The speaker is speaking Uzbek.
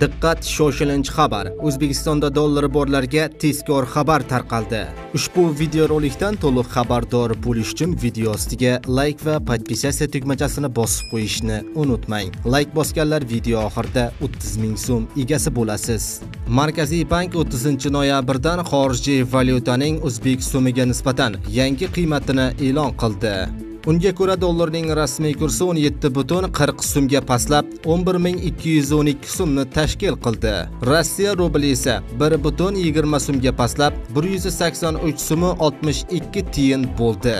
Diqqat shoshilinch xabar. O'zbekistonda dollari borlarga tezkor xabar tarqaldi. Ushbu videorolikdan to'liq xabardor bo'lish uchun video ostiga like va podpisatsiya tugmachasini bosib qo'yishni unutmang. Like bosganlar video oxirida 30 ming so'm egasi bo'lasiz. Markaziy bank 30 noyabrdan xorijiy valyutaning o'zbek so'miga nisbatan yangi qiymatini e'lon qildi. Unga ko'ra dollarning rasmiy kursi 17.40 so'mga pastlab 11212 so'mni tashkil qildi. Rossiya rubli esa 1.20 so'mga pastlab 183 so'mi 62 tiyin bo'ldi.